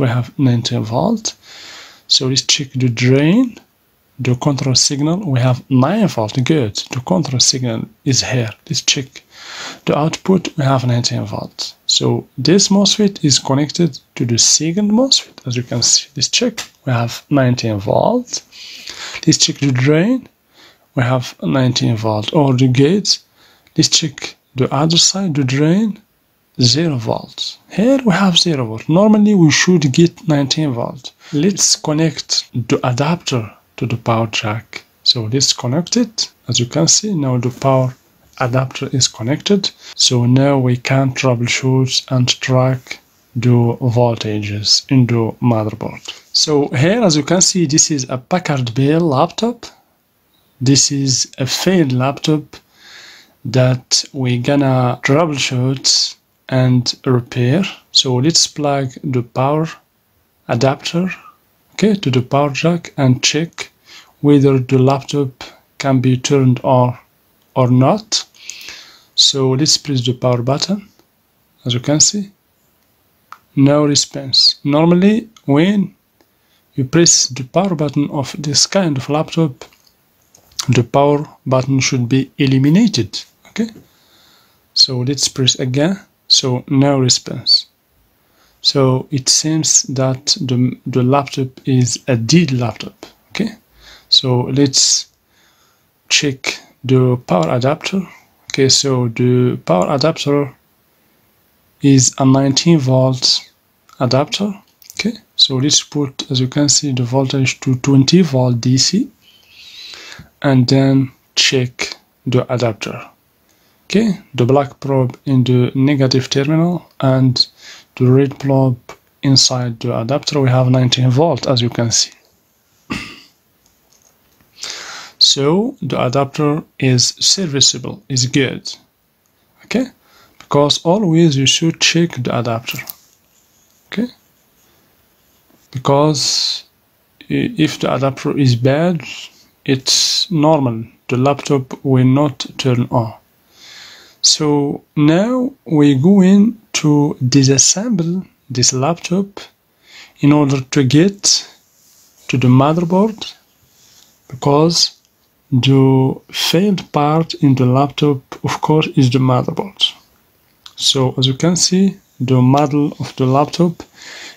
we have 19 volt. So let's check the drain the control signal we have 9 volt. Good. The control signal is here. Let's check. The output we have 19 volt. So this MOSFET is connected to the second MOSFET. As you can see let's check. We have 19 volt. Let's check the drain. We have 19 volt. Or the gate let's check the other side the drain 0 volts. Here we have 0 volt. Normally we should get 19 volt. Let's connect the adapter to the power jack so let's connect it. As you can see now the power adapter is connected. So now we can troubleshoot and track the voltages in the motherboard. So here as you can see this is a Packard Bell laptop. This is a failed laptop that we're gonna troubleshoot and repair. So let's plug the power adapter okay to the power jack and check whether the laptop can be turned on or not. So let's press the power button as you can see. No response. Normally when you press the power button of this kind of laptop the power button should be eliminated okay? So let's press again so no response. So it seems that the, the laptop is a dead laptop okay? So let's check the power adapter okay? So the power adapter is a 19 volt adapter okay? So let's put as you can see the voltage to 20 volt DC and then check the adapter okay the black probe in the negative terminal and the red probe inside the adapter we have 19 volt as you can see. So the adapter is serviceable is good. Okay because always you should check the adapter. Okay because if the adapter is bad it's normal. The laptop will not turn on so now we're going to disassemble this laptop in order to get to the motherboard because the failed part in the laptop of course is the motherboard. So as you can see the model of the laptop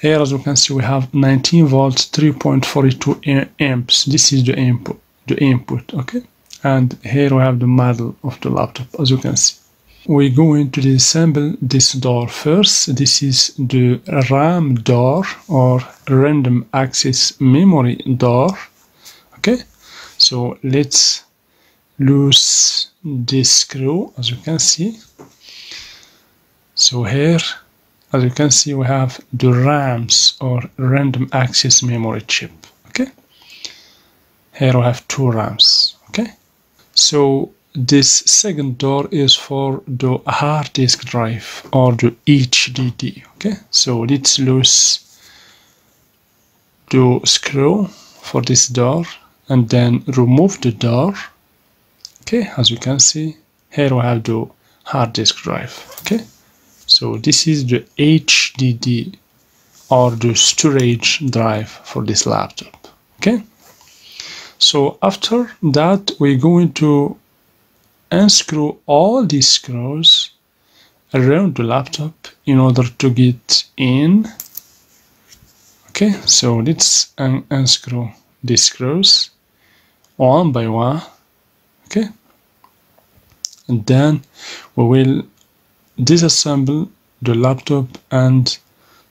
here as you can see we have 19 volts 3.42 amps. This is the input the input okay? And here we have the model of the laptop as you can see we're going to disassemble this door first. This is the ram door or random access memory door. Okay? So let's loose this screw as you can see. So here as you can see we have the rams or random access memory chip. Okay? Here we have two rams. Okay? So this second door is for the hard disk drive or the HDD okay? So let's loose the screw for this door and then remove the door okay? As you can see here we have the hard disk drive okay? So this is the HDD or the storage drive for this laptop okay? So after that we're going to unscrew all these screws around the laptop in order to get in. Okay so let's un unscrew these screws one by one. Okay. And then we will disassemble the laptop and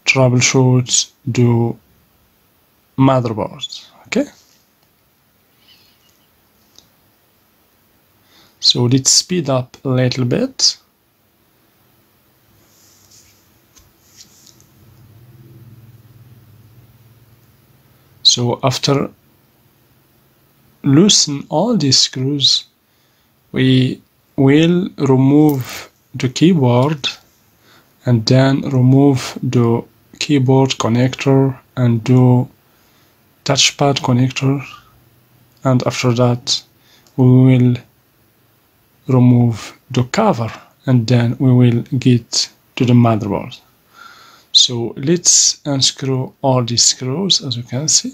troubleshoot the motherboard. Okay so let's speed up a little bit. So after loosen all these screws we will remove the keyboard and then remove the keyboard connector and do touchpad connector. And after that we will remove the cover and then we will get to the motherboard. So let's unscrew all these screws as you can see.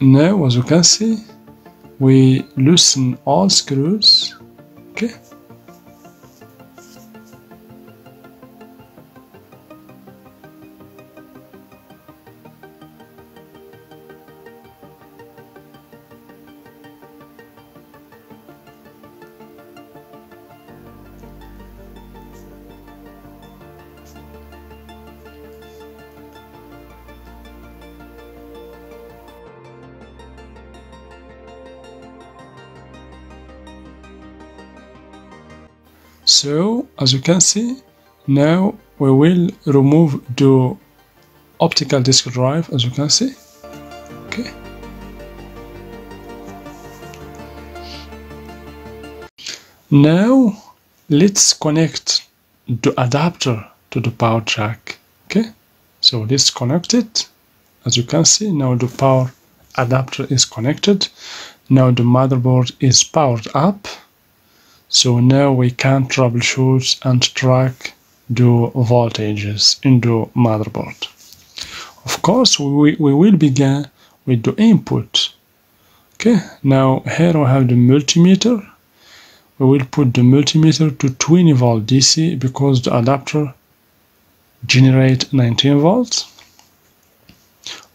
Now as you can see we loosen all screws so as you can see now we will remove the optical disk drive as you can see. Okay. Now let's connect the adapter to the power jack okay. So let's connect it. As you can see now the power adapter is connected. Now the motherboard is powered up so now we can troubleshoot and track the voltages in the motherboard. Of course, we, we will begin with the input. Okay, now here we have the multimeter. We will put the multimeter to 20 volt DC because the adapter generate 19 volts.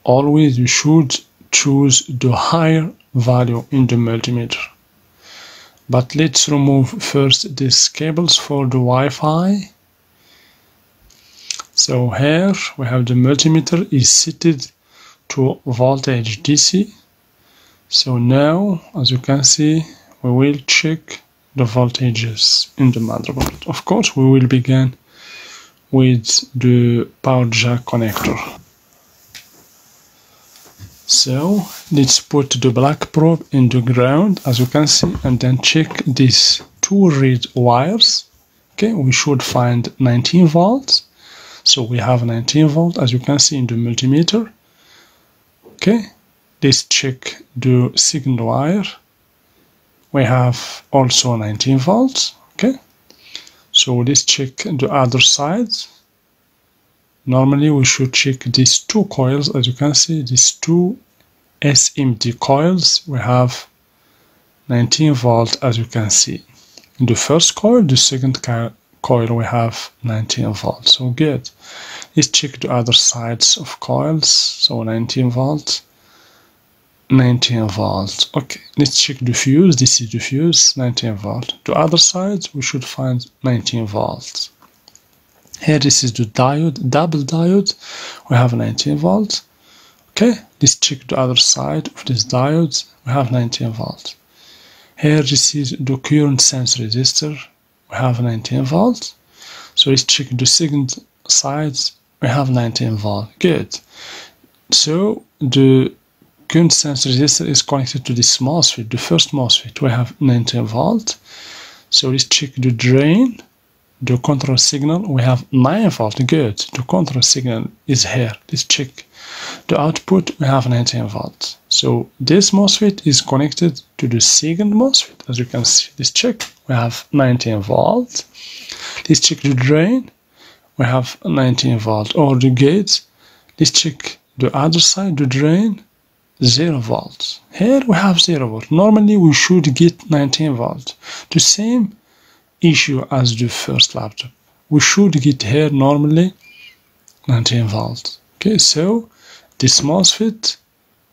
Always you should choose the higher value in the multimeter but let's remove first these cables for the Wi-Fi. So here we have the multimeter is seated to voltage DC so now as you can see we will check the voltages in the motherboard. Of course we will begin with the power jack connector so let's put the black probe in the ground. As you can see and then check these two red wires. Okay we should find 19 volts. So we have 19 volt as you can see in the multimeter. Okay let's check the second wire. We have also 19 volts. Okay so let's check the other side normally we should check these two coils. As you can see these two SMD coils we have 19 volt as you can see. In the first coil the second coil we have 19 volts so good. Let's check the other sides of coils. So 19 volt 19 volts okay let's check the fuse. This is the fuse 19 volt. The other sides we should find 19 volts here this is the diode double diode. We have 19 volts okay let's check the other side of this diode. We have 19 volts here this is the current sense resistor. We have 19 volts so let's check the second side we have 19 volt. Good. So the current sense resistor is connected to this MOSFET the first MOSFET. We have 19 volt. So let's check the drain the control signal we have 9 volt good. The control signal is here let's check. The output we have 19 volt so this MOSFET is connected to the second MOSFET. As you can see let's check we have 19 volt. Let's check the drain we have 19 volt. Or the gates let's check the other side the drain 0 volts. Here we have 0 volt. Normally we should get 19 volt. The same issue as the first laptop. We should get here normally 19 volts okay so this MOSFET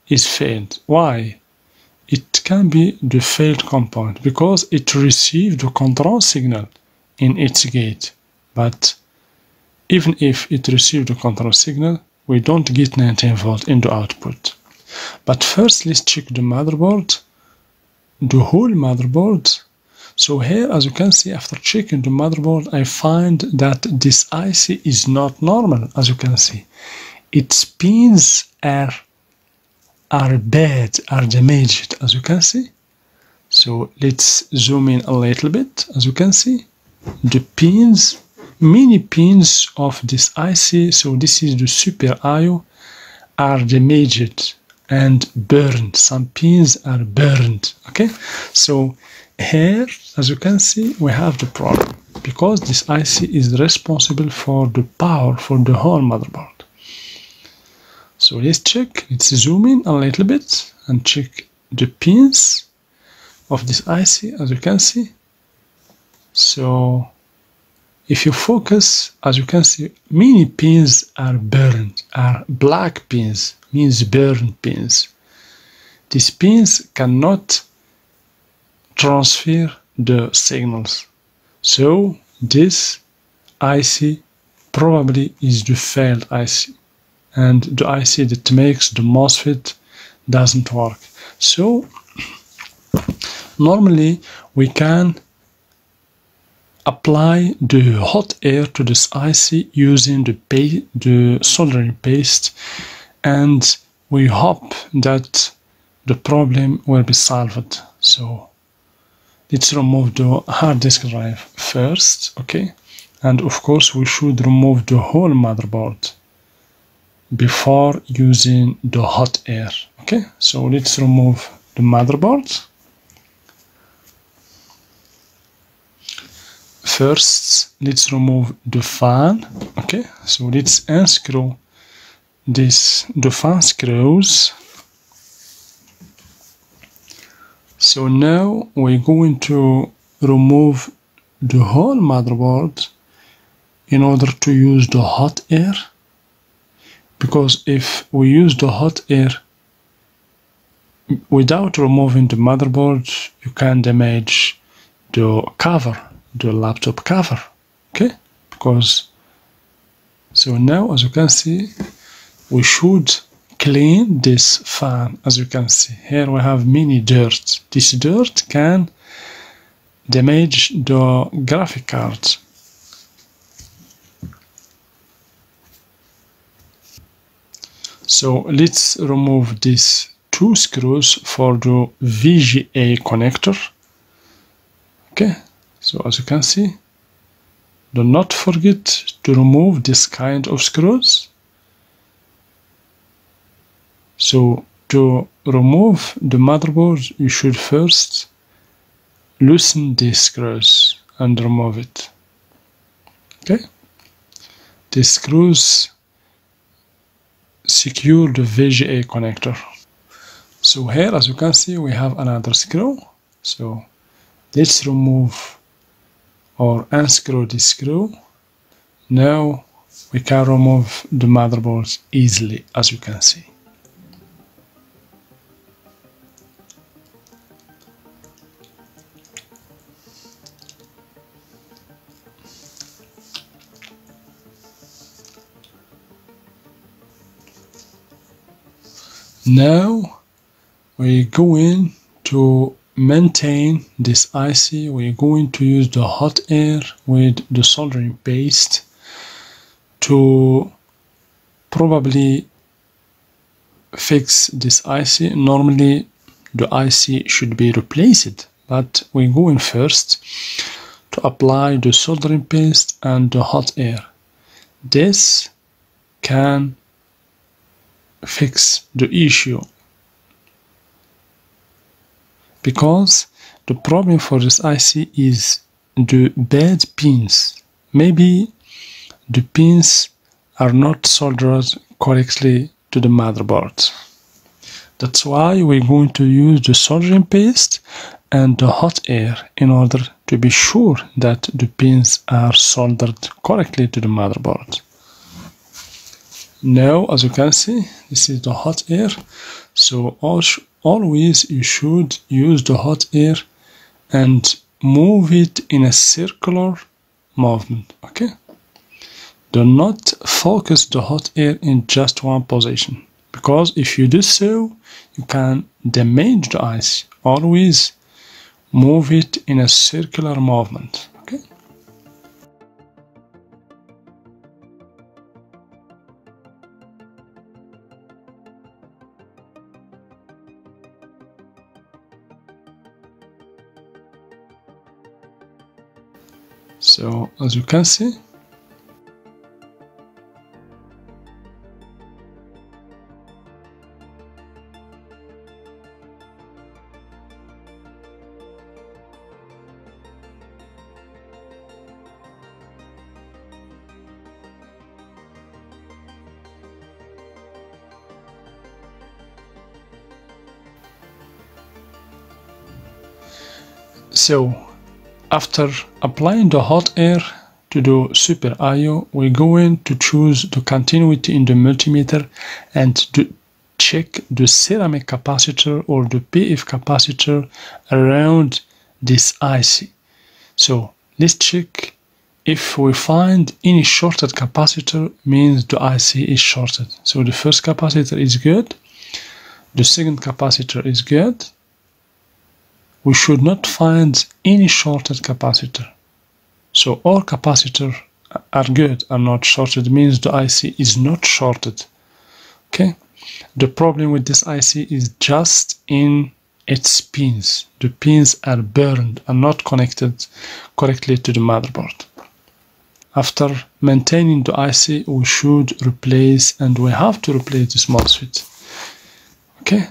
is failed. Why? It can be the failed component because it received the control signal in its gate. But even if it received the control signal we don't get 19 volt in the output. But first let's check the motherboard. The whole motherboard so here as you can see after checking the motherboard I find that this IC is not normal as you can see its pins are are bad are damaged as you can see so let's zoom in a little bit as you can see the pins many pins of this IC, so this is the super IO, are damaged and burned. Some pins are burned. Okay, so here, as you can see, we have the problem because this IC is responsible for the power for the whole motherboard. So let's check, let's zoom in a little bit and check the pins of this IC as you can see. So if you focus, as you can see, many pins are burned, are black pins, means burned pins. These pins cannot transfer the signals. So this IC probably is the failed IC and the IC that makes the MOSFET doesn't work. So normally we can apply the hot air to this IC using the, the soldering paste and we hope that the problem will be solved. So let's remove the hard disk drive first, okay? And of course we should remove the whole motherboard before using the hot air okay? So let's remove the motherboard. First let's remove the fan okay? So let's unscrew this the fan screws so now we're going to remove the whole motherboard in order to use the hot air. Because if we use the hot air without removing the motherboard you can damage the cover the laptop cover okay? Because so now as you can see we should clean this fan as you can see here we have many dirt this dirt can damage the graphic card So let's remove these two screws for the VGA connector. Okay, so as you can see, do not forget to remove this kind of screws. So to remove the motherboard, you should first loosen these screws and remove it. Okay, the screws secure the VGA connector. So here as you can see we have another screw. So let's remove or unscrew the screw. Now we can remove the motherboard easily as you can see. Now we're going to maintain this IC. We're going to use the hot air with the soldering paste to probably fix this IC. Normally the IC should be replaced, but we're going first to apply the soldering paste and the hot air. This can fix the issue. Because the problem for this IC is the bad pins. Maybe the pins are not soldered correctly to the motherboard. That's why we're going to use the soldering paste and the hot air in order to be sure that the pins are soldered correctly to the motherboard now as you can see this is the hot air. So always you should use the hot air and move it in a circular movement okay? Do not focus the hot air in just one position because if you do so you can damage the IC. Always move it in a circular movement So as you can see, So after applying the hot air to the super IO we're going to choose the continuity in the multimeter and to check the ceramic capacitor or the PF capacitor around this IC so let's check if we find any shorted capacitor means the IC is shorted. So the first capacitor is good. The second capacitor is good we should not find any shorted capacitor. So all capacitors are good are not shorted means the IC is not shorted. Okay? The problem with this IC is just in its pins. The pins are burned and not connected correctly to the motherboard. After maintaining the IC we should replace and we have to replace this MOSFET okay